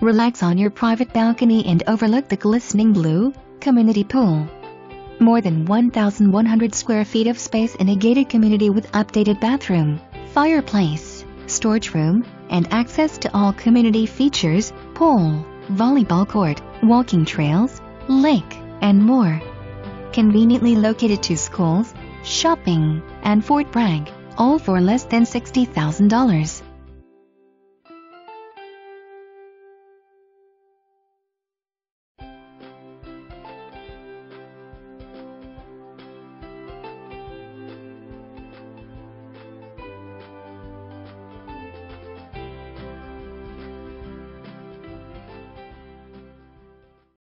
Relax on your private balcony and overlook the glistening blue community pool. More than 1,100 square feet of space in a gated community with updated bathroom, fireplace, storage room, and access to all community features, pool, volleyball court, walking trails, lake, and more. Conveniently located to schools, shopping, and Fort Bragg, all for less than $60,000.